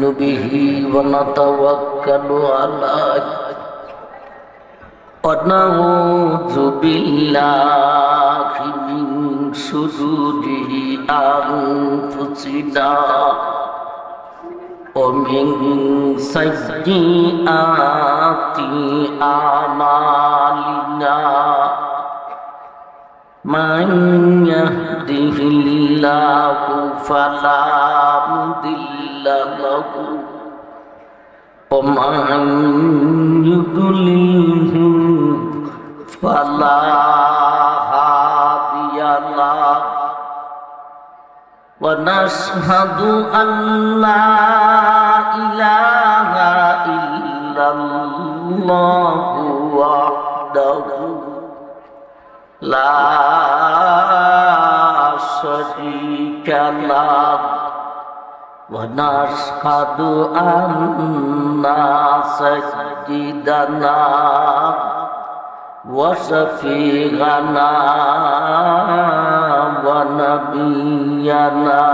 به ونتوكل عليه ونعوذ بالله من شرور أنفسنا ومن سيئات أعمالنا من يهده الله فلا مضل له ومن يضلله فلا هادي له ونشهد أن لا إله إلا الله وحده لا شريك له ونشهد أن سيدنا وشفيعنا ونبينا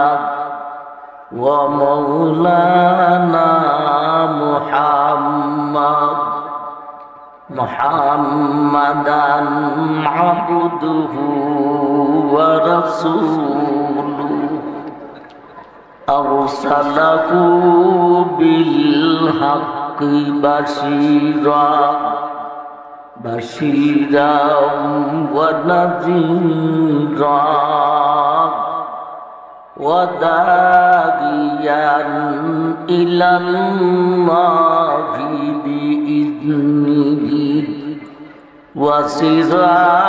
ومولانا محمد محمدا عبده ورسوله. أرسله بالحق بشيرا بشيرا ونذيرا وداعيا إلى الله وسراجا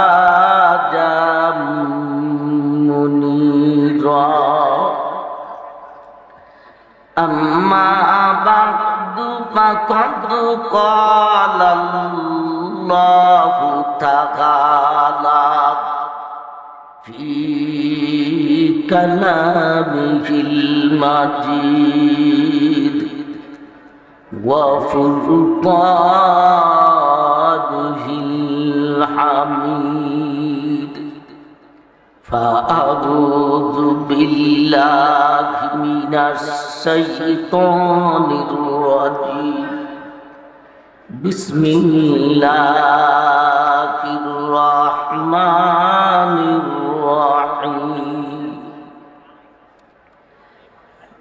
منيرا. أما بعد فقد قال الله تعالى في كلامه المجيد. وفرقانه الحميد فأعوذ بالله من الشيطان الرجيم. بسم الله الرحمن الرحيم.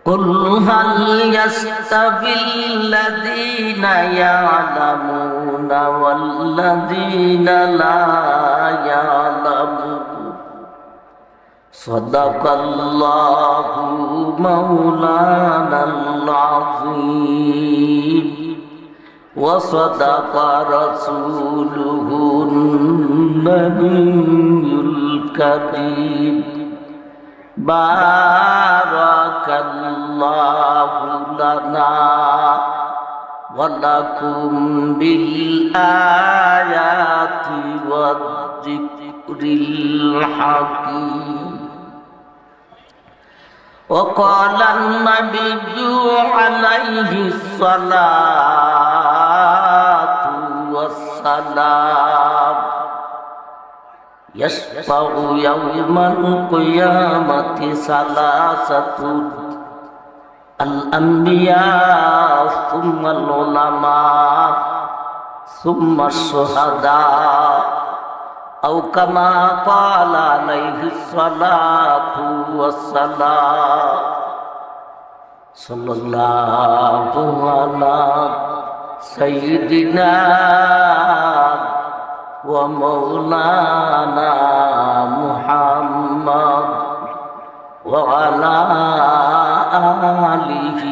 قل هل يستوي الذين يعلمون والذين لا يعلمون؟ صدق الله مولانا العظيم. وصدق رسوله النبي الكريم. بارك الله لنا ولكم بالآيات والذكر الحكيم وقال النبي عليه الصلاة والسلام يشفع يوم القيامة ثلاثة الأنبياء ثم العلماء ثم الشهداء أو كما قال عليه الصلاة والسلام صلى الله على سيدنا ومولانا محمد وعلى آله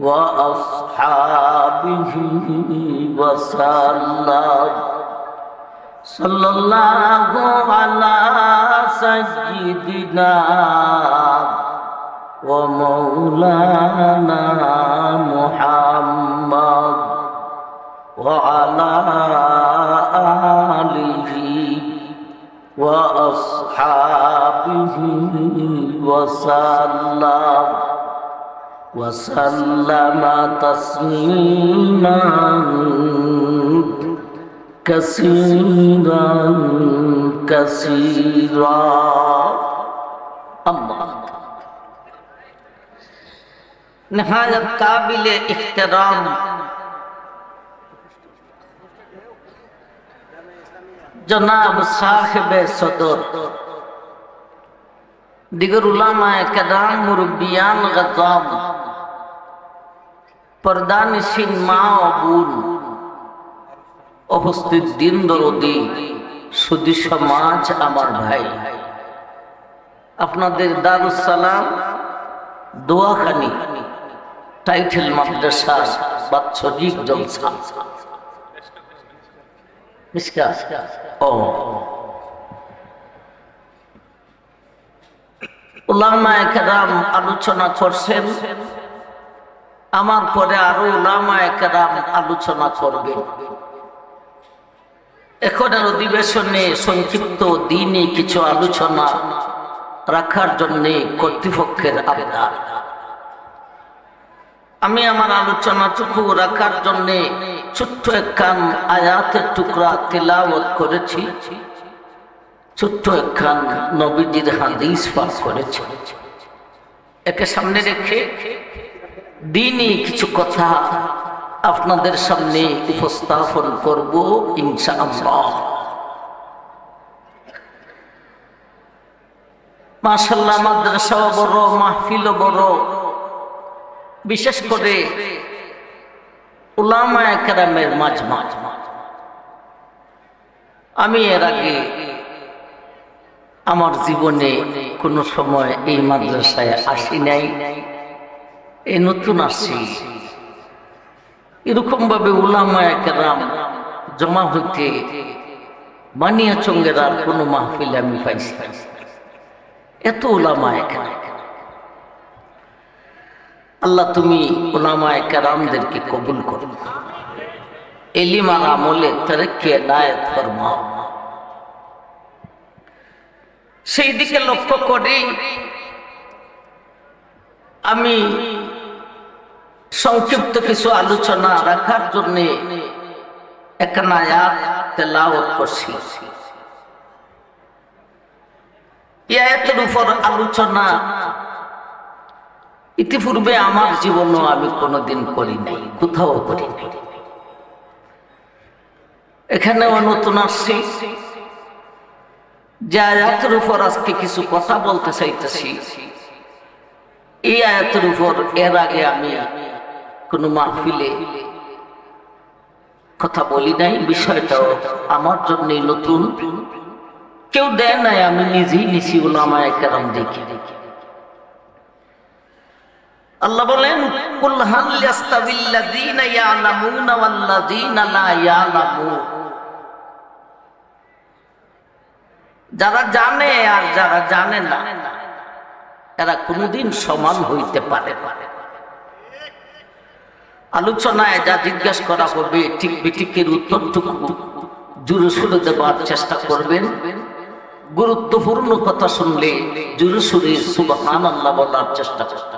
وأصحابه وسلم. صلى الله على سيدنا ومولانا محمد وعلى آله وأصحابه وسلم وسلم تسليما كثيرا كثيرا. الله نهایت قابل احترام. জনাব সাহেবে সদর। দিগর উলামায় কেদাম মুরব্বিয়ান গজাম প্রদান সিং মা ও বোন, উপস্থিত দিন দরদি, সুদী সমাজ আমার ভাই। আপনাদের দারুসালাম দোয়াখানি, টাইটেল মাদ্রাসা বাৎসরিক জলসা। ও। উলামা একরাম আলোচনা করছেন। আমার পরে আরও উলামা একরাম আলোচনা করবেন। এখনের অধিবেশনে সংক্ষিপ্ত দিনে কিছু আলোচনা রাখার জন্য কর্তৃপক্ষের আবেদন আমি আমার আলোচনাটুকু রাখার জন্য ছোট্ট একখান আয়াতের টুকরা তিলাওয়াত করেছি। ছোট্ট একখান নবীজির হাদিস পাঠ করেছি। একে সামনে রেখে দিনই কিছু কথা আপনাদের সামনে উপস্থাপন করব, ইনশাআল্লাহ। মাশাল্লাহ মাদ্রাসাও বড়, মাহফিলও বড়। বিশেষ করে উলামা একরামের মাঝ মাঝ আমি এর আগে আমার জীবনে কোনো সময় এই মাদ্রাসায় আসি নাই। এই নতুন আসছি এরকম ভাবে উলামা একরাম জমা হইতে বানিয়া চঙ্গের আর কোনো মাহফিল আমি পাইছি এত উলামা একরাম। আল্লাহ তুমি ওলামা একরামদেরকে কবুল করো। এলিম আর আমলে তারেকে নায়ত ফরমাও। সেই দিকে লক্ষ্য করে আমি সংক্ষিপ্ত কিছু আলোচনা রাখার জন্য আলোচনা ইতিপূর্বে আমার জীবনও আমি কোনোদিন করি নাই, কোথাও করি নাই। এখানেও নতুন আসছি। যে আয়াতের উপর আজকে কিছু কথা বলতে চাইতেছি, এই আয়াতের উপর এর আগে আমি কোনো মাহফিলে কথা বলি নাই, বিষয়টাও আমার জন্য নতুন। কেউ দেয় নাই, আমি নিজেই নিছি ওলামায় কেরাম দেখে। আল্লাহ বলেন, কুল হাল ইয়াস্তাবিল্লাযীনা ইয়ালামুনা ওয়াল্লাযীনা লা ইয়ালামুন। যারা জানে আর যারা জানে না, এরা কোনোদিন সমান হইতে পারে আলোচনায় যা জিজ্ঞাসা করা হবে, ঠিক বিটিকের উত্তরটুকু জুড়ে সুরে দেবার চেষ্টা করবেন। গুরুত্বপূর্ণ কথা শুনলে জুড়ে সুরে আল্লাহ বলার চেষ্টা চেষ্টা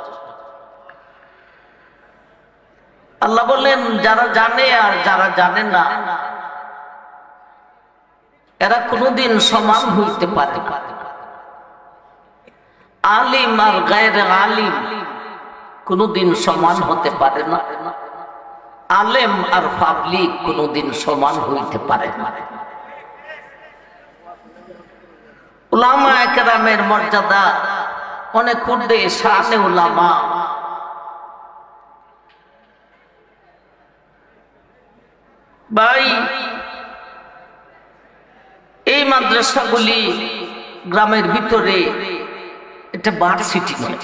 আল্লাহ বললেন, যারা জানে আর যারা জানে না, এরা কোনোদিন সমান হইতে পারে আলিম আর গায়ের আলিম কোনোদিন সমান হতে পারে না। আলেম আর পাবলিক কোনোদিন সমান হইতে পারে না। উলামা একরামের মর্যাদা অনেক উর্দে শানে উলামা ভাই, এই মাদ্রাসাগুলি গ্রামের ভিতরে এটা ভার্সিটি নয়।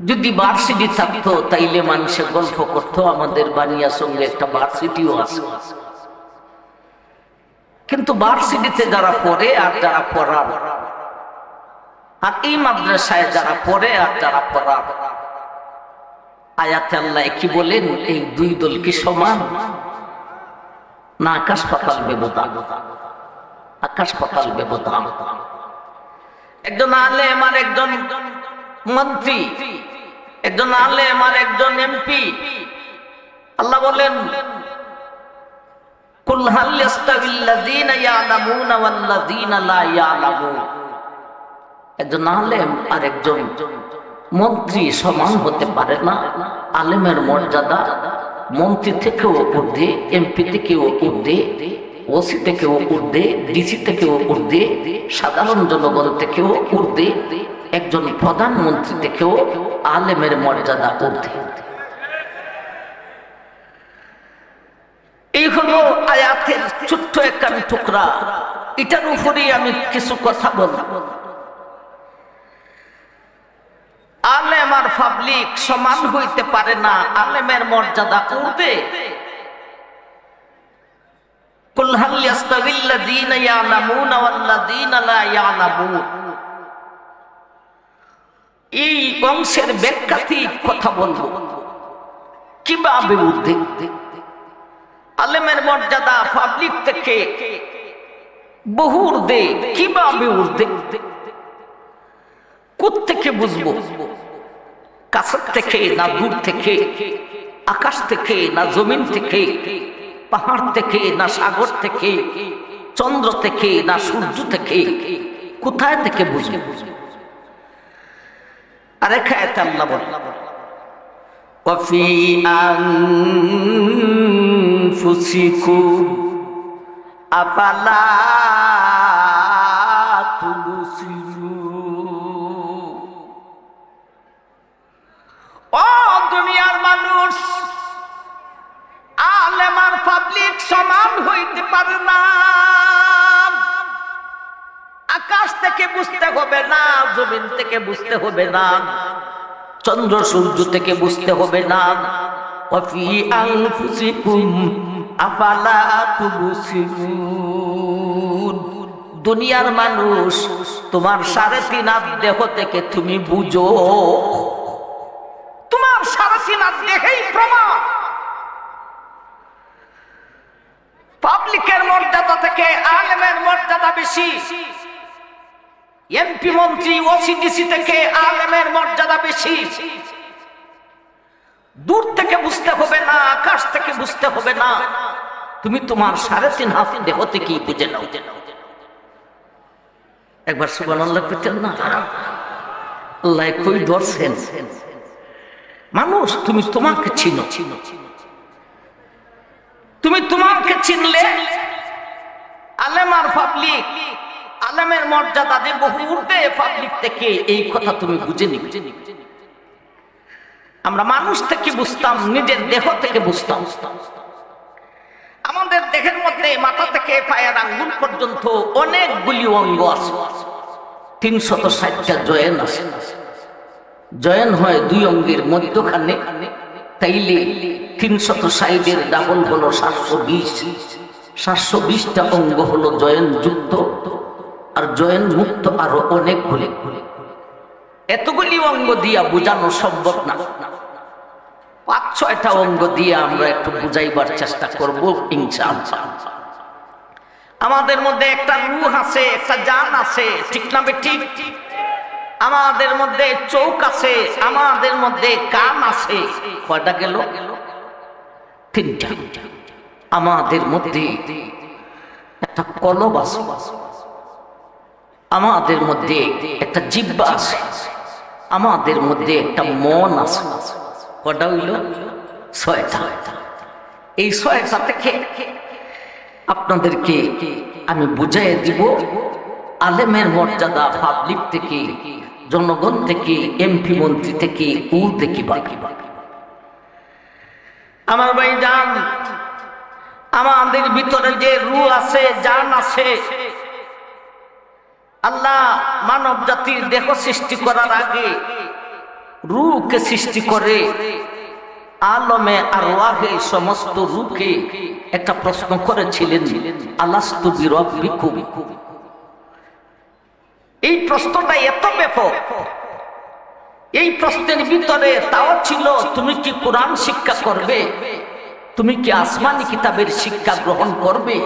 যদি ভার্সিটি থাকতো, তাইলে মানুষের গল্প করতো, আমাদের বানিয়ার সঙ্গে একটা ভার্সিটিও আছে। কিন্তু ভার্সিটিতে যারা পড়ে আর যারা পড়ার, আর এই মাদ্রাসায় যারা পড়ে আর যারা পড়ার আয়াতে আল্লাহ কি বলেন, এই দুই দল কি সমান? না, আকাশ পাতাল ব্যবধান আকাশ পাতাল ব্যবধান একজন আলে আমার একজন মন্ত্রী, একজন আলে আমার একজন এমপি। আল্লাহ বলেন, কুল হাল ইয়াস্তাবিল্লাযীনা ইয়ালামুনা ওয়াল্লাযীনা লা ইয়ালামুন। একজন আলেম আর একজন মন্ত্রী সমান হতে পারে না। আলেমের মর্যাদা, মন্ত্রী থেকেও ঊর্ধ্বে, এমপি থেকেও ঊর্ধ্বে, ওসি থেকেও ঊর্ধ্বে, ডিসি থেকেও ঊর্ধ্বে, সাধারণ জনগণ থেকেও ঊর্ধ্বে, একজন প্রধানমন্ত্রী থেকেও আলেমের মর্যাদা ঊর্ধ্বে। এই হলো আয়াতের ছোট্ট একখান টুকরা। এটার উপরেই আমি কিছু কথা বলব। আলেম আর পাবলিক সমান হইতে পারে না, আলেমের মর্যাদা ইয়ালামুন এই অংশের কথা আলেমের মর্যাদা পাবলিক থেকে বহু উর্ধে কীভাবে উর্ধে বুঝব বুঝব? কাছের থেকে না দূর থেকে আকাশ থেকে না জমিন থেকে পাহাড় থেকে না সাগর থেকে চন্দ্র থেকে না সূর্য থেকে কোথায় থেকে বুঝবো আরে খায়তে আল্লাহ বলে وفي أنفسكم أفلا পাবলিক সমান হইতে পারে না। আকাশ থেকে বুঝতে হবে না, জমিন থেকে বুঝতে হবে না, চন্দ্র সূর্য থেকে বুঝতে হবে না। দুনিয়ার মানুষ, তোমার সাড়ে তিন হাত দেহ থেকে তুমি বুঝো। তোমার সাড়ে তিন হাত দেখেই প্রমাণ। পাবলিকের মর্যাদা থেকে আলেমের মর্যাদা বেশি। এমপি মন্ত্রী ওসিডিসি থেকে আলেমের মর্যাদা বেশি। দূর থেকে বুঝতে হবে না, আকাশ থেকে বুঝতে হবে না। তুমি তোমার সাড়ে তিন হাত দেহ থেকেই বুঝে নাও? একবার সুবান আল্লাহ পেতেন না, আল্লাহ কই ধরছেন? মানুষ, তুমি তোমাকে চিনো চিনো। তুমি তোমাকে চিনলে? আলেম আর পাবলিক আলেমের মর্যাদা যে বহু উর্ধে পাবলিক থেকে এই কথা তুমি বুঝে নিবে। আমরা মানুষ থেকে বুঝতাম, নিজের দেহ থেকে বুঝতাম। আমাদের দেহের মধ্যে মাথা থেকে পায়ের আঙ্গুল পর্যন্ত অনেকগুলি অঙ্গ আছে। তিনশত ষাটটা জয়েন আছে। জয়েন হয় দুই অঙ্গের মধ্যখানে। তাইলে তিনশত সাইডের ডাবল হলো সাতশো বিশ। সাতশো বিশটা অঙ্গ হলো জয়েন যুক্ত আর জয়েন মুক্ত আরও অনেকগুলি এতগুলি অঙ্গ দিয়া বোঝানো সম্ভব না। পাঁচ ছয়টা অঙ্গ দিয়ে আমরা একটু বুঝাইবার চেষ্টা করব আমাদের মধ্যে একটা রুহ আছে, একটা জান আছে, ঠিক না ঠিক আমাদের মধ্যে চৌক আছে, আমাদের মধ্যে কান আছে। কয়টা গেল? তিনটা। আমাদের মধ্যে একটা কলব আছে। আমাদের মধ্যে একটা জিব্বা আছে। আমাদের মধ্যে একটা মন আছে। কটা হইল? ছয়টা। এই ছয়টা থেকে আপনাদেরকে আমি বুঝাই দিব, আলেমের মর্যাদা পাবলিক থেকে জনগণ থেকে এমপি মন্ত্রী থেকে উর থেকে বাকি। আমার ভাই যান আমাদের ভিতরে যে রু আছে, জান আছে, আল্লাহ মানব জাতির দেহ সৃষ্টি করার আগে রুকে সৃষ্টি করে, আলমে আর ওয়াহে সমস্ত রূপকে একটা প্রশ্ন করেছিলেন, আলাস্তু বিরব্বিকু এই প্রশ্নটা এত ব্যাপক। এই প্রশ্নের ভিতরে তাও ছিল, তুমি কি কোরআন শিক্ষা করবে? তুমি কি আসমানি কিতাবের শিক্ষা গ্রহণ করবে?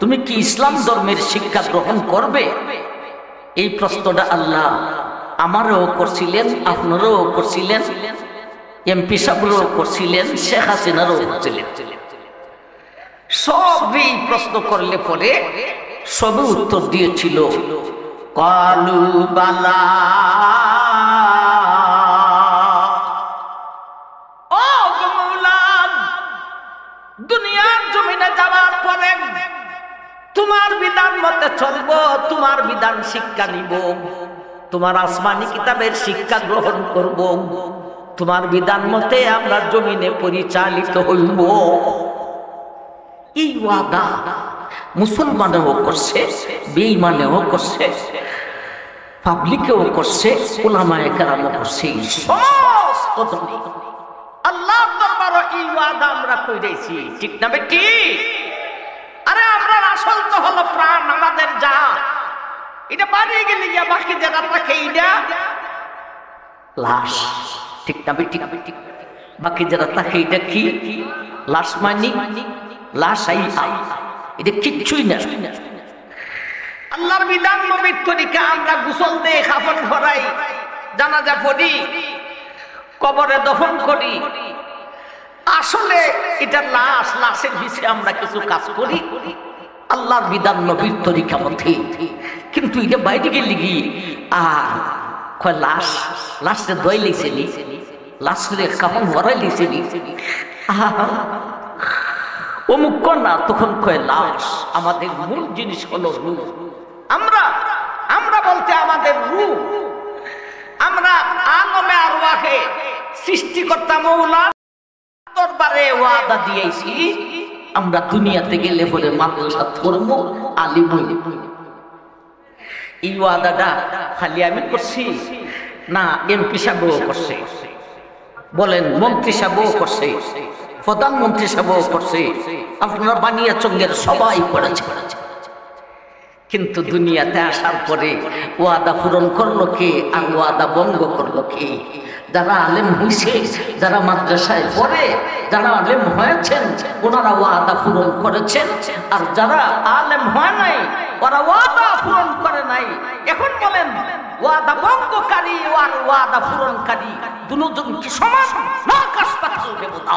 তুমি কি ইসলাম ধর্মের শিক্ষা গ্রহণ করবে? এই প্রশ্নটা আল্লাহ আমারও করছিলেন, আপনারও করছিলেন এমপি সাহেবরাও করছিলেন, শেখ হাসিনারও করছিলেন। সবই প্রশ্ন করলে পরে সবই উত্তর দিয়েছিল। কালু قالوا بلى দুনিয়ার জমিনে যাওয়ার পরে তোমার বিধান মতে চলব, তোমার বিধান শিক্ষা নিব, তোমার আসমানি কিতাবের শিক্ষা গ্রহণ করব, তোমার বিধান মতে আমরা জমিনে পরিচালিত হইব। এই ওয়াদা মুসলমানেও করছে বেইমানেও করছে, পাবলিকেও করছে ওলামায়ে কেরামও করছে আল্লাহ দরবারও এই ওয়াদা আমরা কইরেছি, ঠিক না বেটি? আরে আমরা আসল তো হলো প্রাণ, আমাদের যা এটা বাড়িয়ে গেলে গিয়া বাকি যারা থাকে এইটা লাশ, ঠিক না বেটি? বাকি যারা থাকে এটা কি? লাশ মানি? লাশ আই এটা কিচ্ছুই না। আল্লাহর বিধান নবীর তরিকা আমরা গোসল দিয়ে কাফন ভরাই, জানাজা পড়ি, কবরে দফন করি। আসলে এটা লাশ, লাশের বিষয়ে আমরা কিছু কাজ করি। আল্লাহর বিধান নবীর তরিকা মধ্যে কিন্তু এটা বাইরে গেলে কি? আর কয় লাশ, লাশে দই লিছেনি লাশলে কাপড় ভরাই লিছেনি অমুক না, তখন কয় লাশ। আমাদের মূল জিনিস হলো রূপ। আমরা আমরা বলতে আমাদের রূপ। আমরা আলমে আর ওয়াকে সৃষ্টিকর্তা মৌলা দরবারে ওয়াদা দিয়েছি, আমরা দুনিয়াতে গেলে পরে মাদ্রাসা ধর্ম আলিম হইলে এই ওয়াদাটা খালি আমি করছি না এমপি সাহেবও করছে। বলেন মন্ত্রী সাহেবও করছে। প্রধানমন্ত্রী সাহেবও করছে। আপনারা বানিয়া চঙ্গের সবাই করেছে কিন্তু দুনিয়াতে আসার পরে ওয়াদা পূরণ করল কে আর ওয়াদা ভঙ্গ করল কে? যারা আলেম হইছে, যারা মাদ্রাসায় পড়ে, যারা আলেম হয়েছেন, ওনারা ওয়াদা পূরণ করেছেন। আর যারা আলেম হয় নাই, ওরা ওয়াদা পূরণ করে নাই। এখন বলেন, ওয়াদা ভঙ্গকারী আর ওয়াদা পূরণকারী দুজন কি সমান? না কাজ দেবতা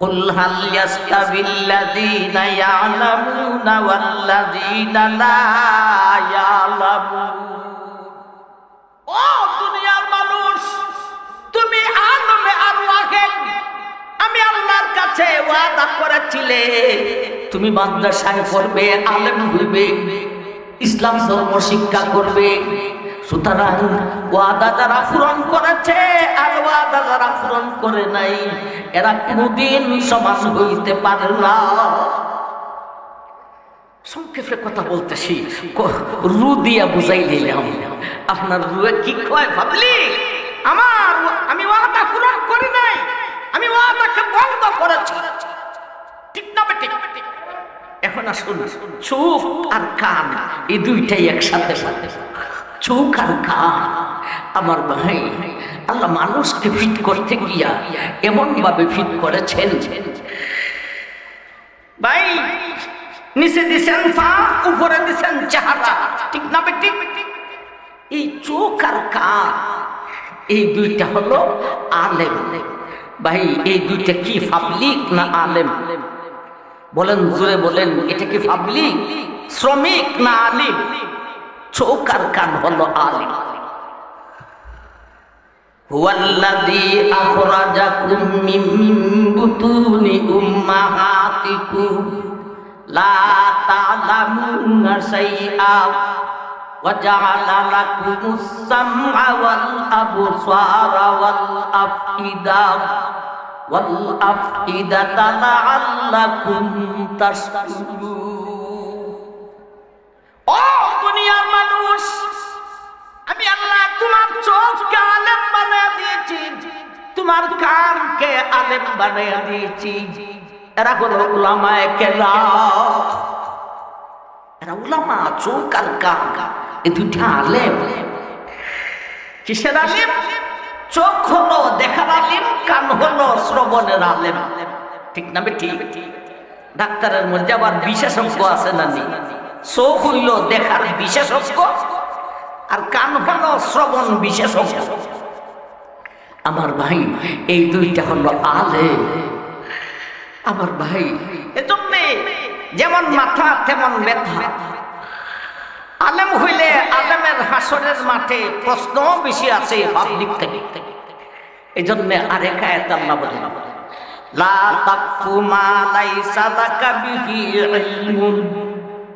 قل هل يستوي الذين يعلمون والذين لا يعلمون ও দুনিয়ার মানুষ তুমি আলমে আল্লাহকে আমি আল্লাহর কাছে ওয়াদা করেছিলে তুমি মাদ্রাসায় পড়বে আলেম হইবে ইসলাম ধর্ম শিক্ষা করবে সুতরাং ওয়াদা যারা পূরণ করেছে আর ওয়াদা যারা পূরণ করে নাই, এরা কোনদিন সমাজ হইতে পারে না। সংক্ষেপে কথা বলতেছি রু দিয়া বুঝাই দিলাম। আপনার রুয়ে কি কয় ভাবলি? আমার আমি ওয়াদা পূরণ করি নাই, আমি ওয়াদাকে বন্ধ করেছি। ঠিক না বেটি? এখন আসুন চোখ আর কান, এই দুইটাই একসাথে। সাথে চোখ আর আমার ভাই, আল্লাহ মানুষকে ফিট করতে গিয়া এমন ভাবে ফিট করেছেন। ভাই, নিচে দিছেন পা, উপরে দিছেন চেহারা। ঠিক না বেটি? এই চোখ আর কান এই দুইটা হলো আলেম। ভাই, এই দুইটা কি পাবলিক না আলেম? বলেন, জোরে বলেন, এটা কি পাবলিক, শ্রমিক না আলিম? চোখ আর কান হলো আলিম هو الذي أخرجكم من بطون أمهاتكم لا تعلمون شيئا وجعل لكم السمع والأبصار والأفئدة والأفئدة لعلكم تشكرون চোখকে আলেম বানিয়ে দিয়েছি। তোমার আলেম বানিয়ে দিয়েছি। এরা উলামায়ে কেরাম। এরা উলামা, চোখ কান এ দুটা আলেম। কিসের আলেম? চোখ হলো দেখার আলেম, কান হলো শ্রবণের আলেম। ঠিক না ঠিক ডাক্তারের মধ্যে আবার বিশেষজ্ঞ আছে না নেই? চোখ হইল দেখার বিশেষজ্ঞ। আর কান হলো শ্রবণ বিশেষজ্ঞ। আমার ভাই, এই দুইটা হলো আলে। আমার ভাই, এজন্য যেমন মাথা তেমন ব্যথা। আলেম হইলে আলেমের হাসরের মাঠে প্রশ্ন বেশি আছে পাবলিক থেকে। এই জন্য আরেক আয়াত আল্লাহ বলেন, লা তাকফু মা লাইসা ইলমুন।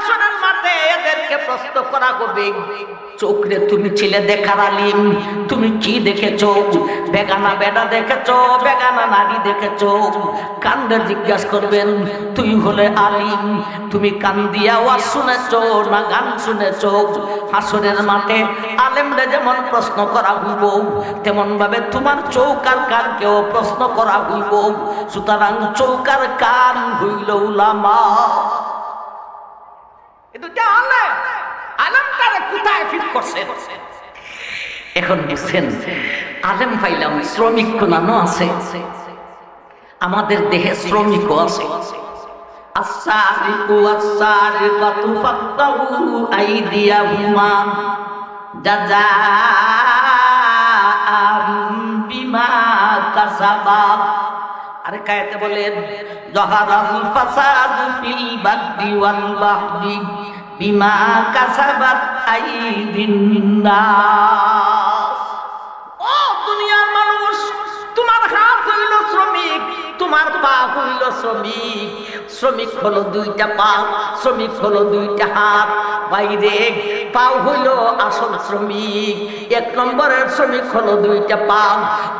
হাসনের মাঠে এদেরকে প্রশ্ন করা হবে। চোখরে তুমি ছিলে দেখার আলিম, তুমি কি দেখেছ? বেগানা বেডা দেখেছ, বেগানা নারী দেখেছ? কান্দে জিজ্ঞাসা করবেন, তুই হলে আলিম, তুমি কান দিয়া ওয়াজ শুনেছো না গান শুনেছো? হাসনের মাঠে আলেমরে যেমন প্রশ্ন করা হইব তেমন ভাবে তোমার চৌকার কানকেও প্রশ্ন করা হইব। সুতরাং চৌকার কান হইল উলামা? কোথায় এখন বুঝছেন আলেম পাইলাম শ্রমিক কোনানো আছে। আমাদের দেহে শ্রমিকও আছে। বিমা কাসাবা। আরে কায়াতে বলেন জহারাল ফাসাদ ফিল বাদি ওয়াল বাহরি বিমা কাসাবাত আইদিন নাস তোমার পা হইল শ্রমিক। শ্রমিক হলো দুইটা পা, শ্রমিক হলো দুইটা হাত। বাইরে পাও হইল আসল শ্রমিক। এক নম্বরের শ্রমিক হলো দুইটা পা,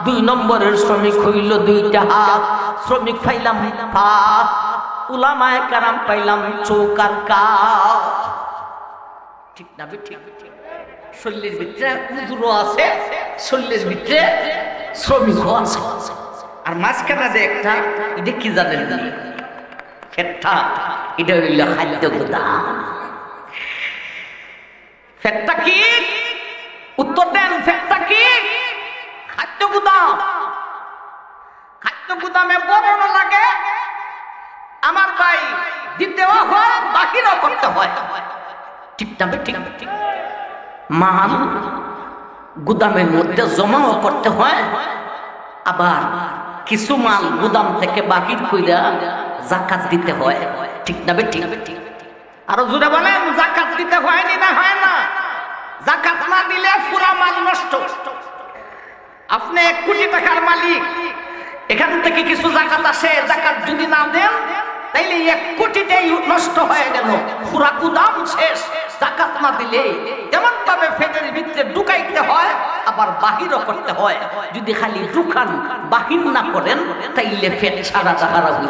দুই নম্বরের শ্রমিক হইল দুইটা হাত। শ্রমিক পাইলাম পা, উলামায় কারাম পাইলাম চৌকার কাজ ঠিক না ঠিক শরীরের ভিতরে উজুরও আছে, শরীরের ভিতরে শ্রমিকও আছে। আর মাঝখানে যে একটা, এটা কি জানেন ফেটটা। এটা হইল খাদ্য গুদাম। ফেটটা কি? উত্তর দেন, ফেটটা কি? খাদ্য গুদাম। খাদ্য গুদামে বড় লাগে। আমার ভাই দিতেও হয়, বাকিরও করতে হয়। ঠিক না ঠিক মাল গুদামের মধ্যে জমাও করতে হয়, আবার কিছু মাল গুদাম থেকে বাকির কইরা জাকাত দিতে হয়। ঠিক না ঠিক আরও জোরে বলেন, জাকাত দিতে হয়নি না হয় না? জাকাত না দিলে পুরা মাল নষ্ট। আপনি এক কোটি টাকার মালিক। এখান থেকে কিছু জাকাত আসে, জাকাত যদি না দেন, তাইলে এক কোটিটাই নষ্ট হয়ে গেল। পুরা গুদাম শেষ। জাকাত না দিলে এমন ভাবে ফেটের ভিতরে ঢুকাইতে হয়, আবার বাহিরও করতে হয়। যদি খালি ঢুকান, বাহির না করেন, তাইলে ফেট সারা টাকারা যাবে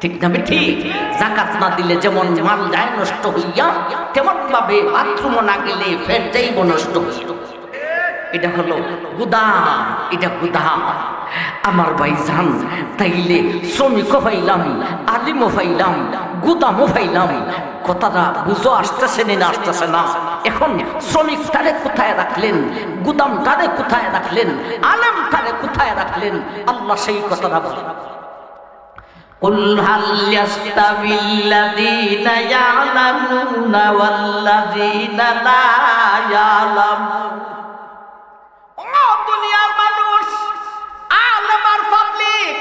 ঠিক না ঠিক জাকাত না দিলে যেমন মাল যায় নষ্ট হইয়া তেমন ভাবে বাথরুম না গেলে ফেট যাইব নষ্ট হইয়া। এটা হলো গুদাম এটা গুদাম আমার ভাই জান তাইলে শ্রমিকও পাইলাম আলিমও পাইলাম গুদামও পাইলাম কথাটা বুঝো আসতেছে না আসতেছে না এখন শ্রমিক তারে কোথায় রাখলেন গুদাম তারে কোথায় রাখলেন আলেম তারে কোথায় রাখলেন আল্লাহ সেই কথাটা বলেন قل هل يستوي الذين يعلمون والذين لا يعلمون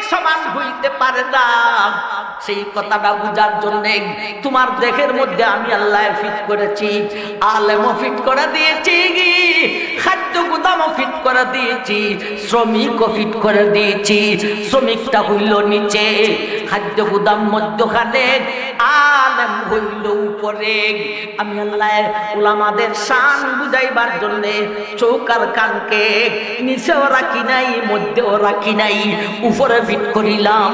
সমান হইতে পারে না। সেই কথাটা বুঝার জন্য তোমার দেহের মধ্যে আমি আল্লাহ ফিট করেছি, আলেমও ফিট করে দিয়েছি খাদ্য গুদামও ফিট করে দিয়েছি, শ্রমিকও ফিট করে দিয়েছি, শ্রমিকটা হইল নিচে খাদ্য গুদাম মধ্যখানে আলেম হইল উপরে। আমি আল্লাহ ওলামাদের শান বুঝাইবার চৌকার কানকে নিচেও রাখি নাই, মধ্যেও রাখি নাই। উপরে ফিট করিলাম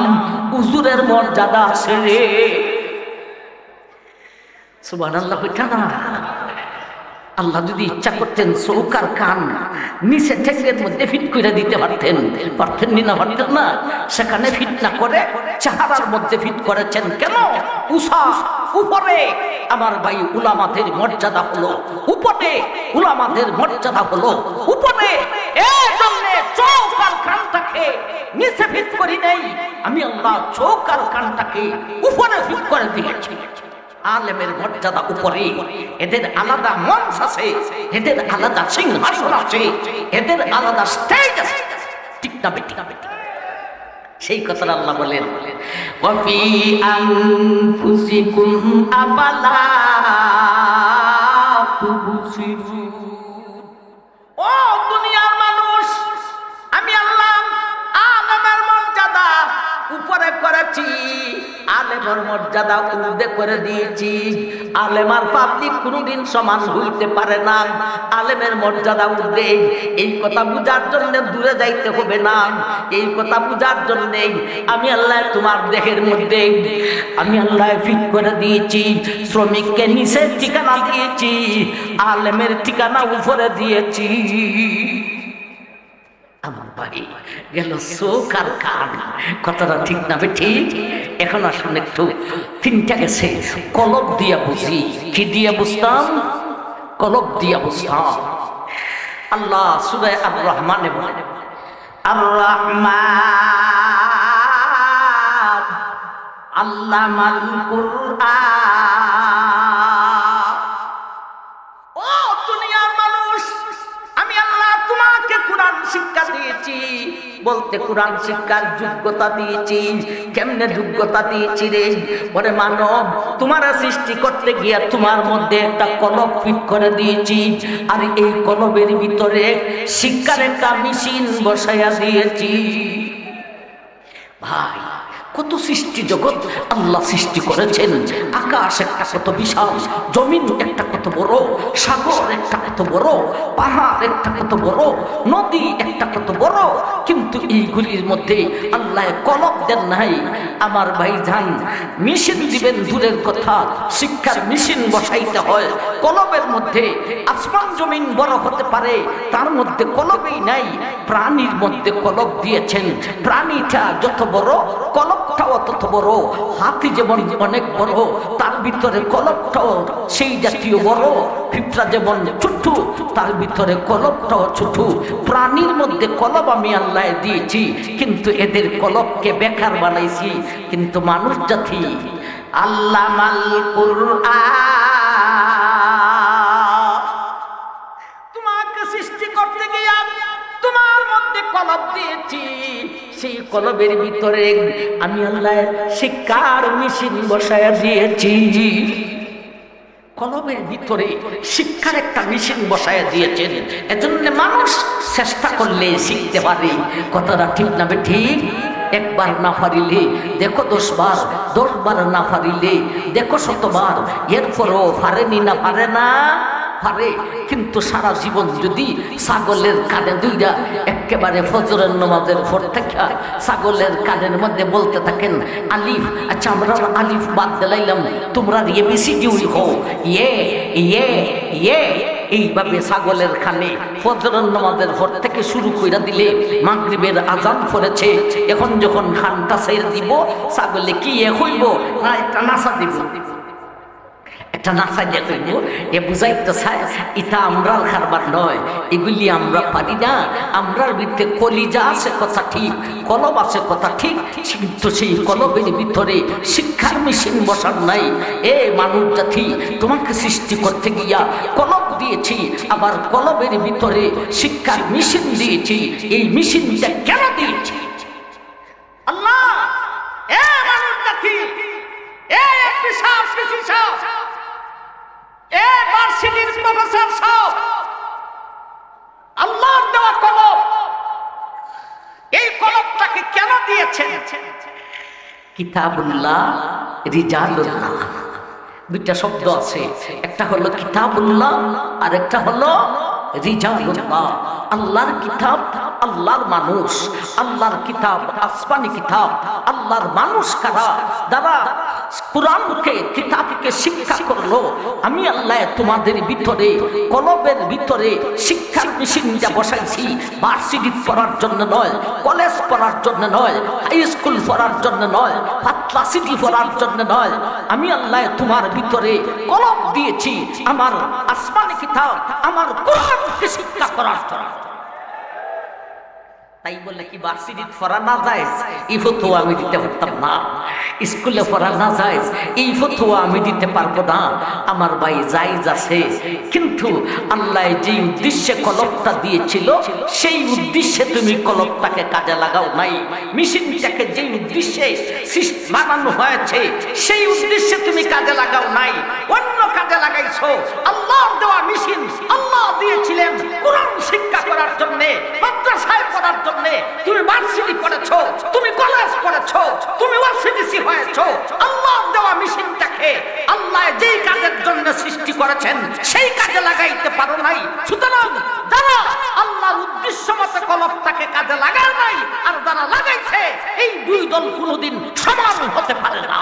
উজুরের মর্যাদা আছে রে। সুবহানাল্লাহ, হইতা না? আল্লাহ যদি ইচ্ছা করতেন চৌকার কান নিচে ঠেকের মধ্যে ফিট করে দিতে পারতেন। পারতেন না পারতেন না? সেখানে ফিট না করে চেহারার মধ্যে ফিট করেছেন কেন? উষা! উপরে। আমার ভাই উলামাদের মর্যাদা হলো উপরে। উলামাদের মর্যাদা হলো উপরে। জন্যে চৌকার কানটাকে নিচে করি নাই। আমি চৌকার কানটাকে উপরে উপরে। আলাদা আলাদা আলাদা স্টেজ আছে। না বেটি সেই কথাটা আল্লাহ বলেন ওয়াফি আনফুসিকুম আফালা আলেমের মর্যাদা উর্দে করে দিয়েছি। আলেম আর পাবলিক কোনোদিন সমান হইতে পারে না। আলেমের মর্যাদা উর্দে। এই কথা বুঝার জন্য দূরে যাইতে হবে না। এই কথা বুঝার জন্য আমি আল্লাহ তোমার দেহের মধ্যে, আমি আল্লাহ ফিট করে দিয়েছি। শ্রমিককে নিচের ঠিকানা দিয়েছি। আলেমের ঠিকানা উপরে দিয়েছি। আমার ভাই গেল চোখ আর কান। কথাটা ঠিক না ঠিক? এখন আসুন একটু। তিনটা গেছে। কলক দিয়া বুঝি। কি দিয়া বুঝতাম? কলক দিয়া বুঝতাম। আল্লাহ সুরায় আর রহমানে বলে আর রহমান আল্লামাল কুরআন ও দুনিয়ার মানুষ আমি আল্লাহ তোমাকে কোরআন শিক্ষা দিয়েছি, বলতে কোরআন শিক্ষার যোগ্যতা দিয়েছি। কেমনে যোগ্যতা দিয়েছি রে? ওরে মানব, তোমার সৃষ্টি করতে গিয়া তোমার মধ্যে একটা কলব ফিট করে দিয়েছি। আর এই কলবের ভিতরে শিক্ষার একটা মেশিন বসাইয়া দিয়েছি। ভাই কত সৃষ্টি জগৎ আল্লাহ সৃষ্টি করেছেন। আকাশ একটা কত বিশাল, জমিন একটা কত বড়, সাগর একটা কত বড়, পাহাড় একটা কত বড়, নদী একটা কত বড়। কিন্তু এইগুলির মধ্যে আল্লাহ কলক দেন নাই। আমার ভাই যান মেশিন দিবেন দূরের কথা, শিক্ষার মেশিন বসাইতে হয়। কলবের মধ্যে আসমান জমিন বড় হতে পারে, তার মধ্যে কলবেই নাই। প্রাণীর মধ্যে কলব দিয়েছেন। প্রাণীটা যত বড় কলবটাও তত বড়। হাতি যেমন অনেক বড়, তার ভিতরে কলবটাও সেই জাতীয় বড়। পিঁপড়া যেমন ছোট তার ভিতরে কলবটাও ছোট প্রাণীর মধ্যে কলব আমি আল্লাহ দিয়েছি, কিন্তু এদের কলবকে বেকার বানাইছি। কিন্তু মানুষ জাতি, আল্লাহ মাল তোমাকে সৃষ্টি করতে গিয়া তোমার মধ্যে কলব দিয়েছি। সেই কলবের ভিতরে আমি আল্লাহ শিক্ষার মেশিন বসায়া দিয়েছি। কলবের ভিতরে শিক্ষার একটা মেশিন বসায়া দিয়েছেন। এজন্য মানুষ চেষ্টা করলে শিখতে পারে। কথাটা ঠিক না ঠিক? একবার না পারিলে, দেখো দশবার দশবার না পারিলে, দেখো শতবার, এরপরও পারেনি না, পারে না? পারে, কিন্তু সারা জীবন যদি ছাগলের কানে দুইটা একেবারে ফজরের নমাজের পর থেকে ছাগলের কানের মধ্যে বলতে থাকেন, আলিফ আচ্ছা আমরা আলিফ বাদ দিলাইলাম, তোমরা ইয়ে বেশি জিউই হো ইয়ে ইয়ে ইয়ে। এইভাবে ছাগলের খানে ফজরের নামাজের পর থেকে শুরু কইরা দিলে মাগরিবের আজান পড়েছে এখন যখন খানটা ছেড়ে দিব, ছাগলে কি এ হইব? না একটা নাসা দিব। একটা নাসাই দিয়ে কইব, এ বুঝাইতে চায় এটা আমরার খারবার নয়, এগুলি আমরা পারি না। আমরার ভিতরে কলিজা আছে কথা ঠিক কলব আছে কথা ঠিক, কিন্তু সেই কলবের ভিতরে শিক্ষার মেশিন বসার নাই। এ মানুষ জাতি, তোমাকে সৃষ্টি করতে গিয়া কলব দিয়েছি, আবার কলবের ভিতরে শিক্ষার মেশিন দিয়েছি। এই মেশিনটা কেন দিয়েছি কিতাবুল্লাহ রিজালুল্লাহ। দুইটা শব্দ আছে। একটা হলো কিতাবুল্লাহ আর একটা হলো রিজালুল্লাহ আল্লাহর কিতাব আল্লাহর মানুষ, আল্লাহর কিতাব আসমানি কিতাব, আল্লাহর মানুষ কারা? যারা কোরআনকে, কিতাবকে শিক্ষা করল, আমি আল্লাহ তোমাদের ভিতরে, কলবের ভিতরে শিক্ষার মেশিনটা বসাইছি, ভার্সিটি পড়ার জন্য নয়, কলেজ পড়ার জন্য নয়, হাই স্কুল পড়ার জন্য নয়, পাতলা সিটি পড়ার জন্য নয়, আমি আল্লাহ তোমার ভিতরে কলব দিয়েছি, আমার আসমানি কিতাব, আমার কোরআনকে শিক্ষা করার জন্য। তাই বলে কি ভার্সিটিত পড়া না যায়? এই ফতুয়া আমি দিতে পারতাম না। স্কুলে পড়া না যায়। এই ফতুয়া আমি দিতে পারব না। আমার ভাই জায়েজ আছে। কিন্তু আল্লাহ যে উদ্দেশ্যে কলমটা দিয়েছিল, সেই উদ্দেশ্যে তুমি কলমটাকে কাজে লাগাও নাই। মেশিনটাকে যে উদ্দেশ্যে বানানো হয়েছে, সেই উদ্দেশ্যে তুমি কাজে লাগাও নাই। অন্য কাজে লাগাইছো। আল্লাহর দেওয়া মেশিন আল্লাহ দিয়েছিলেন। কোরআন শিক্ষা করার জন্য, মাদ্রাসায় পড়ার জন্য। তুমি ভার্সিটি পড়েছো তুমি কলেজ পড়েছো তুমি ওয়াসিডিসি হয়েছো আল্লাহ দেওয়া মেশিনটাকে আল্লাহ যেই কাজের জন্য সৃষ্টি করেছেন সেই কাজে লাগাইতে পারো নাই সুতরাং যারা আল্লাহর উদ্দেশ্য মতো কলপটাকে কাজে লাগায় নাই আর যারা লাগাইছে এই দুই দল কোনোদিন সমান হতে পারে না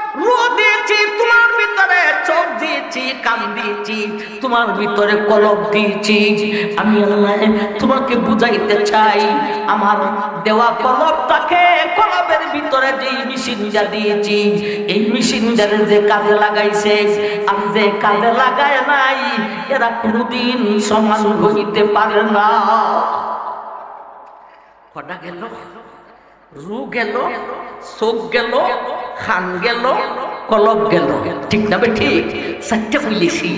তোমার ভিতরে কলব দিয়েছি। আমি আল্লাহ তোমাকে বুঝাইতে চাই, আমার দেওয়া কলবটাকে কলবের ভিতরে যে মেশিনটা দিয়েছি, এই মেশিনটারে যে কাজে লাগাইছে, আর যে কাজে লাগায় নাই, এরা কোনোদিন সমান হইতে পারে না। কটা গেল? রু গেল, চোখ গেল খান গেল, কলব গেল। ঠিক না ঠিক? সত্য বলেছি।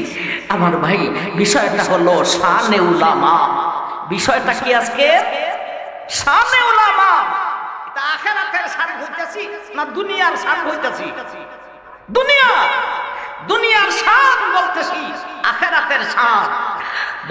আমার ভাই, বিষয়টা হলো শানে উলামা। বিষয়টা কি আজকে? শানে উলামা। এটা আখেরাতের শান হইতাছি না দুনিয়ার শান হইতাছি দুনিয়া! দুনিয়ার শান বলতেছি, আখেরাতের শান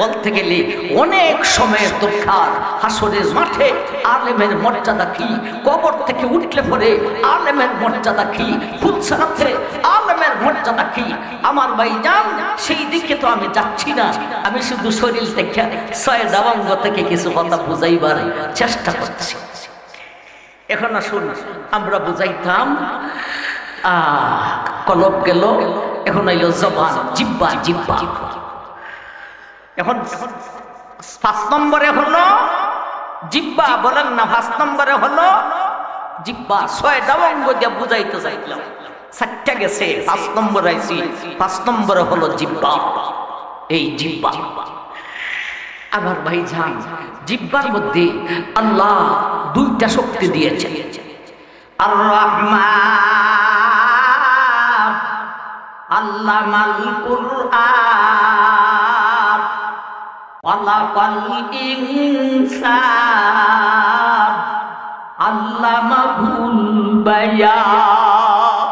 বলতে গেলে অনেক সময়ের দরকার হাসরের মাঠে আলেমের মর্যাদা কি? কবর থেকে উঠলে পরে আলেমের মর্যাদা কি? ফুলসারাতে আলেমের মর্যাদা কি? আমার ভাই যান সেই দিকে তো আমি যাচ্ছি না। আমি শুধু শরীর দেখে ছয় দাবাঙ্গ থেকে কিছু কথা বুঝাইবার চেষ্টা করছি। এখন আসুন, আমরা বুঝাইতাম আহ, কলব গেল, এখন আইলো জবান, জিব্বা জিব্বা। এখন পাঁচ নম্বরে হলো, জিব্বা বলেন না পাঁচ নম্বরে হলো, জিব্বা ছয়টা অঙ্গ দিয়ে বুঝাইতে চাইলাম। চারটা গেছে পাঁচ নম্বর আইছি পাঁচ নম্বরে হলো জিব্বা। এই জিব্বা। আমার ভাই যান জিব্বার মধ্যে আল্লাহ দুইটা শক্তি দিয়েছে। আর রহমান আল্লাহ মাল কুরআন খলাকাল ইনসান, আল্লামাহুল বায়ান।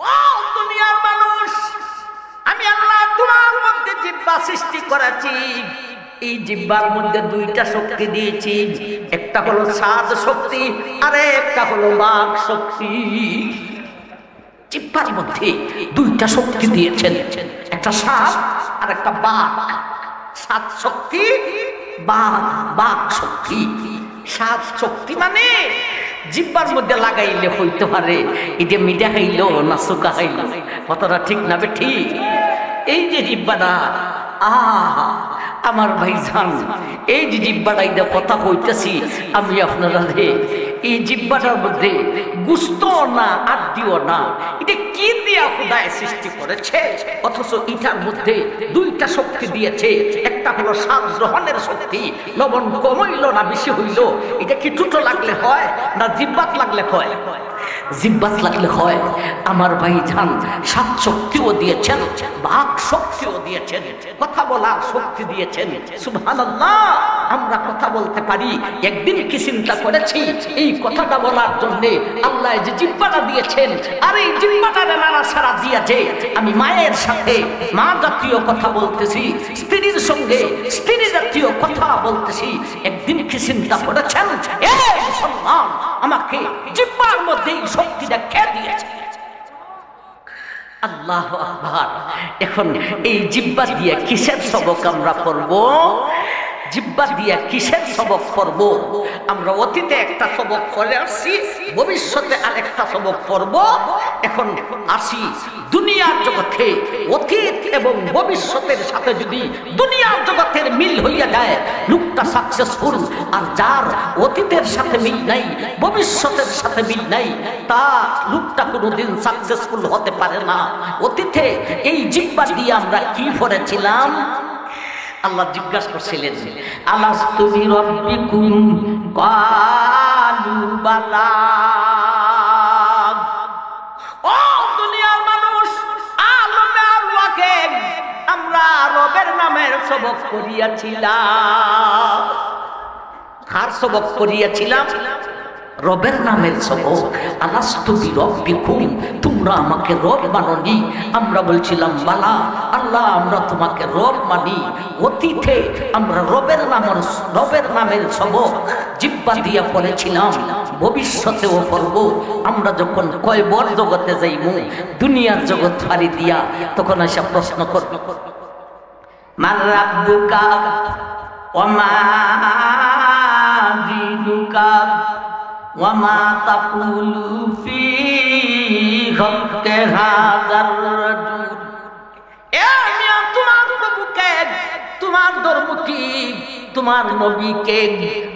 ও মানুষ, আমি আল্লাহ তোমার মধ্যে জিব্বা সৃষ্টি করেছি। এই জিব্বার মধ্যে দুইটা শক্তি দিয়েছি, একটা হলো সাজ শক্তি আরে একটা হলো বাঘ শক্তি। জিব্বার মধ্যে দুইটা শক্তি দিয়েছেন। একটা সাপ আর একটা বাঘ। সাত শক্তি, বাঘ বাঘ শক্তি। সাত শক্তি মানে জিব্বার মধ্যে লাগাইলে হইতে পারে। এটা মিঠা খাইলো না সুকা খাইলো, কথাটা ঠিক না ঠিক? এই যে জিব্বাটা, আহা, আমার ভাই জান এই যে জিব্বাটা এটা কথা কইতেছি, আমি আপনারা এই জিব্বাটার মধ্যে গুস্ত না আদিও না। এটা কি দিয়া খুদায় সৃষ্টি করেছে? অথচ ইটার মধ্যে দুইটা শক্তি দিয়েছে। একটা হলো স্বাদ গ্রহণের শক্তি। লবণ কমইল না, বেশি হইল। এটা কি টুটো লাগলে হয়, না জিব্বাত লাগলে হয়? জিব্বাত লাগলে হয়, আমার ভাই জান সাত শক্তিও দিয়েছেন, বাক শক্তিও দিয়েছেন, কথা বলার শক্তি দিয়েছেন। সুবহানাল্লাহ, আমরা কথা বলতে পারি, একদিন কি চিন্তা করেছি? এই কথাটা বলার জন্য আল্লাহ যে জিব্বাটা দিয়েছেন, আর এই জিব্বাটারে নানা সারা দিয়েছে। আমি মায়ের সাথে মা জাতীয় কথা বলতেছি, স্ত্রীর সঙ্গে স্ত্রী জাতীয় কথা বলতেছি। একদিন কি চিন্তা করেছেন? আমাকে জিব্বার মধ্যে এই শক্তিটা কে দিয়েছে? আল্লাহ আকবার। এখন এই জিব্বা দিয়ে কিসের সবক আমরা পড়ব? জিব্বা দিয়া কিসের সবক পড়ব আমরা অতীতে একটা সবক করে আসছি, ভবিষ্যতে আর একটা সবক পড়ব এখন আসি দুনিয়ার জগতে। অতীত এবং ভবিষ্যতের সাথে যদি দুনিয়ার জগতের মিল হইয়া যায়, লোকটা সাকসেসফুল আর যার অতীতের সাথে মিল নাই, ভবিষ্যতের সাথে মিল নাই তা লোকটা কোনোদিন সাকসেসফুল হতে পারে না। অতীতে এই জিব্বা দিয়ে আমরা কি করেছিলাম? আল্লাহ জিজ্ঞাসা করছিলেন আলাস তুমি রব্বিকুম? কালু বালা। ও দুনিয়ার মানুষ, আলমে আল্লাহকে আমরা রবের নামের সবক করিয়াছিলাম। কার সবক করিয়াছিলাম? রবের নামের সবক। আলাস্তুবি রব্বিকুম? তোমরা আমাকে রব মাননি। আমরা বলছিলাম, বালা, আল্লাহ, আমরা তোমাকে রব মানি। অতীতে আমরা রবের নামের রবের নামের সবক জিব্বা দিয়া পড়েছিলাম। ভবিষ্যতেও পড়ব। আমরা যখন কয় বর জগতে যাইব দুনিয়ার জগৎ ফারি দিয়া তখন এসে প্রশ্ন করব। মার রাব্বুকা ওমা দিনুকা ওমা তাকুলু ফী ঘন্টে হাজার তোমার প্রভুকে, তোমার ধর্ম কি তোমার নবীকে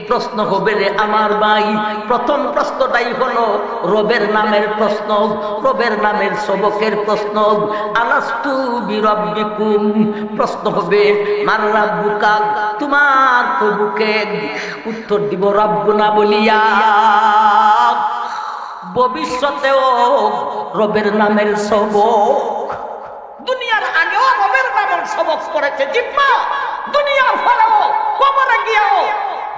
প্রশ্ন হবে রে আমার ভাই। প্রথম প্রশ্নটাই হলো, রবের নামের প্রশ্ন, রবের নামের সবকের প্রশ্ন। আলাস্তু বিরব্বিকুম, প্রশ্ন হবে, মার বুকা তোমার প্রভুকে উত্তর দিব রাব্বু না বলিয়া। ভবিষ্যতেও রবের নামের সবক। দুনিয়ার আগেও রবের নামের সবক পড়েছে জিব্বা। দুনিয়ার ফলেও, কবরে গিয়েও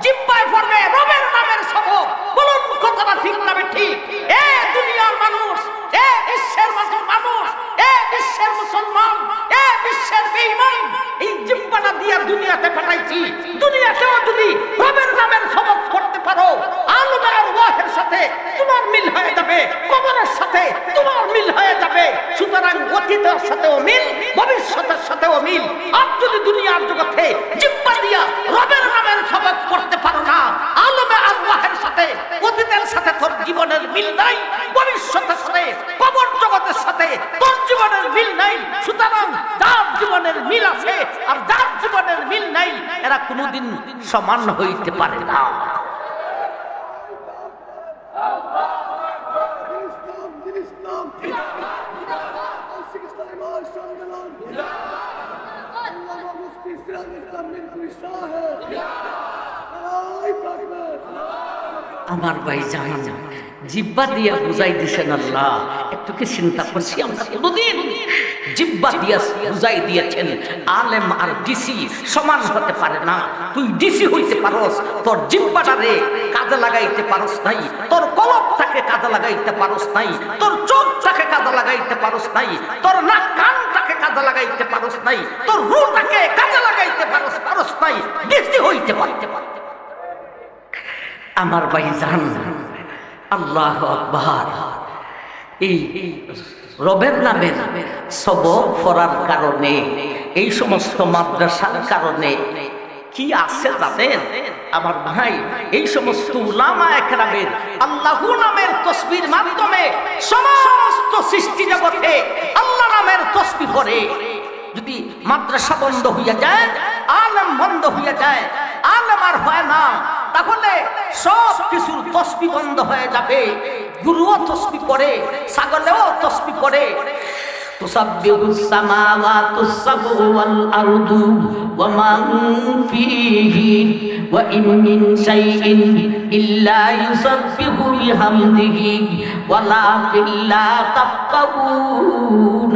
জিব্বায় পড়বে রবের নামের সবক। বলুন, কথাটা ঠিক না ঠিক? এ দুনিয়ার মানুষ, এ বিশ্বের মানুষ, এ বিশ্বের মুসলমান, এ বিশ্বের বেঈমান। এই জিব্বাটা দিয়া দুনিয়াতে পাঠাইছি। দুনিয়াতেও যদি রবের নামের সবক পড়তে পারো আলমে আরওয়াহের সাথে, তোমার মিল হয়ে যাবে, কবরের সাথে, তোমার মিল হয়ে যাবে। সুতরাং অতীতের সাথেও মিল, ভবিষ্যতের সাথেও মিল। আর যদি দুনিয়ার জগতে জিব্বা দিয়া রবের নামের সবক পড়তে পারো না, আলমে আল্লাহের সাথে, অতীতের সাথে তোর জীবনের মিল নাই, ভবিষ্যতের সাথে, কবর জগতের সাথে তোর জীবনের মিল নাই। সুতরাং যার জীবনের মিল আছে আর যার জীবনের মিল নাই, এরা কোনোদিন সমান হইতে পারে না। আমার ভাই জানা জিব্বা দিয়া বুঝাই দিছেন আল্লাহ একটু কি চিন্তা করছি আমরা কোনদিন। জিব্বা দিয়া বুঝাই দিয়েছেন, আলেম আর ডিসি সমান হতে পারে না। তুই ডিসি হইতে পারস, তোর জিব্বাটা রে কাজে লাগাইতে পারস নাই, তোর কলপটাকে কাজে লাগাইতে পারস নাই, তোর চোখটাকে কাজে লাগাইতে পারস নাই, তোর নাক কানটাকে কাজে লাগাইতে পারস নাই, তোর রুটাকে কাজে লাগাইতে পারস পারস নাই, ডিসি হইতে পারতে পারে আমার ভাই জান আল্লাহ আকবার। এই রবের নামের সব পড়ার কারণে, এই সমস্ত মাদ্রাসার কারণে কি আছে জানেন? আমার ভাই, এই সমস্ত উলামা একরামের আল্লাহ নামের তসবির মাধ্যমে সমস্ত সৃষ্টি জগতে আল্লাহ নামের তসবি করে যদি মাদ্রাসা বন্ধ হইয়া যায় আলম বন্ধ হইয়া যায় আলম আর হয় না তাহলে সব কিছুর তসবি বন্ধ হয়ে যাবে গুরুও তসবি পড়ে ছাগলেও তসবি পড়ে تسبح السماوات السبع والأرض ومن فيه وإن من شيء إلا يسبح بحمده ولكن لا تفقهون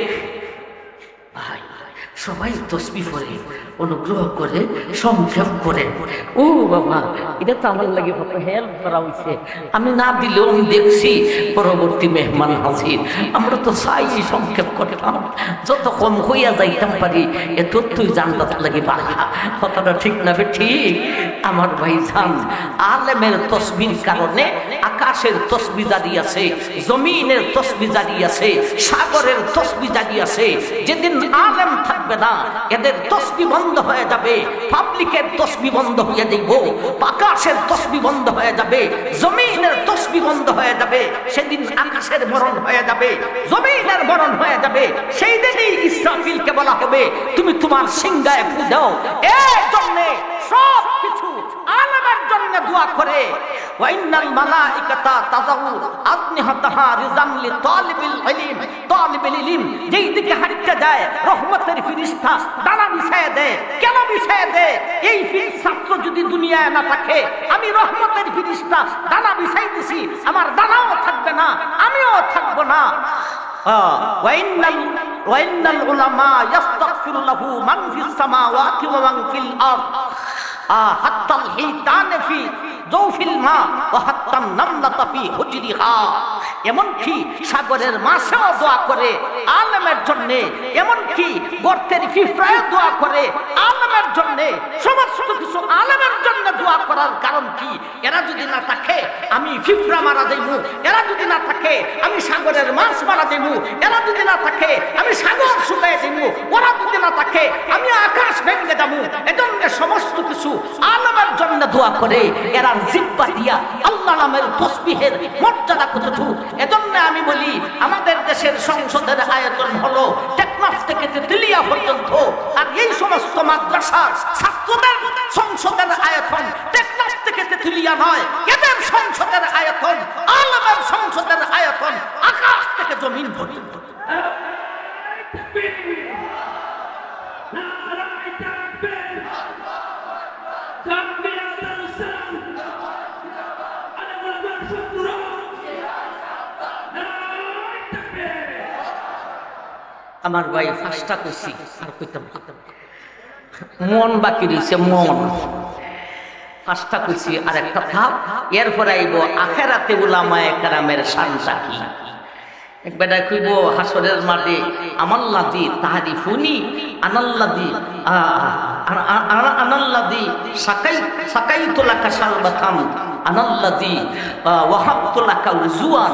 সবাই তসবি করে অনুগ্রহ করে সংক্ষেপ করে। ও বাবা, এটা তো আমার লাগে হেল্প করা হয়েছে আমি না দিলেও আমি দেখছি পরবর্তী মেহমান হাজির। আমরা তো চাই সংক্ষেপ করতাম, যত কম হইয়া যাইতাম পারি, এ তুই জানতে লাগে বাড়া। কথাটা ঠিক না ঠিক? আমার ভাই জান আলেমের তসবির কারণে আকাশের তসবি জারি আছে, জমিনের তসবি জারি আছে, সাগরের তসবি জারি আছে। যেদিন আলেম থাকবে না। এদের তসবি বন্ধ হয়ে যাবে। পাবলিকের তসবি বন্ধ হয়ে দেব আকাশের তসবি বন্ধ হয়ে যাবে। জমিনের তসবি বন্ধ হয়ে যাবে। সেদিন আকাশের মরণ হয়ে যাবে। জমিনের মরণ হয়ে যাবে। সেই দিনই ইসরাফিলকে বলা হবে, তুমি তোমার সিংহায় ফু দাও। এই জন্যে সব কিছু আনাবার জন্য দোয়া করে। ওয়াইনাল মালাইকাতা তাযাউ আজনিহাতাহা রিজাম লি তালিবিল ইলম তালিবিল ইলম, যেই দিকে হাঁটতে যায়, রহমতের ফেরেশতা দানা বিছায় দেয় কেন বিছায় দেয় এই ফির ছাত্র যদি দুনিয়ায় না থাকে, আমি রহমতের ফেরেশতা দানা বিছাই দিছি, আমার দানাও থাকবে না, আমিও থাকব না। ওয়াইনাল ওয়াইনাল উলামা ইস্তাগফিরু লাহু মান ফিস সামাওয়াতি ওয়া মান ফিল আরদ। حتى الحيتان في جوف الماء وحتى النملة في حجرها. এমনকি সাগরের মাছেও দোয়া করে আলমের জন্য, এমনকি গর্তের ফিফরায় দোয়া করে আলমের জন্য, সমস্ত কিছু আলমের জন্য দোয়া করার কারণ কি? এরা যদি না থাকে, আমি ফিফরা মারা যাইব এরা যদি না থাকে, আমি সাগরের মাছ মারা যাইব এরা যদি না থাকে, আমি সাগর শুকাই যাইব ওরা যদি না থাকে, আমি আকাশ ভেঙে যাব এজন্য সমস্ত কিছু আলমের জন্য দোয়া করে। এরা জিব্বা দিয়া আল্লাহ নামের তসবিহের মর্যাদা কতটুকু? এজন্য আমি বলি, আমাদের দেশের সংসদের আয়তন হলো টেকনাফ থেকে তেতুলিয়া পর্যন্ত। আর এই সমস্ত মাদ্রাসার ছাত্রদের সংসদের আয়তন টেকনাফ থেকে তেতুলিয়া নয়, এদের সংসদের আয়তন, আলমের সংসদের আয়তন আকাশ থেকে জমিন পর্যন্ত। আমার ভাই ফার্স্টটা কইছি আর কইতাম। মন বাকি রয়েছে মন। ফার্স্টটা কইছি আর একটা থাপ এরপরে আইব আখেরাতে উলামায়ে কেরামের শানটা কি একবেটা কইব, হাসরের মাঠে, আমাল্লাদি তাহারিফুনি, আনাল্লাদি আনাল্লাদি সাকাই সাকাই তোলাকা সালবাতাম আনাল্লাদি ওয়াহাবতুলাকা উজুয়ান।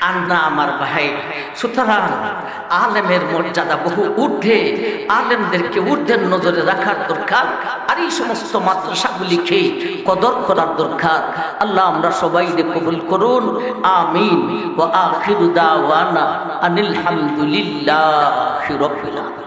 আর আমার ভাই। সুতরাং আলেমের মর্যাদা বহু ঊর্ধ্বে। আলেমদেরকে ঊর্ধ্বের নজরে রাখার দরকার। আর এই সমস্ত মাদ্রাসাগুলিকে কদর করার দরকার। আল্লাহ আমরা সবাই কবুল করুন। আমিন। ও আখির আনিল হামদুলিল্লাহ রাব্বিল আলামিন।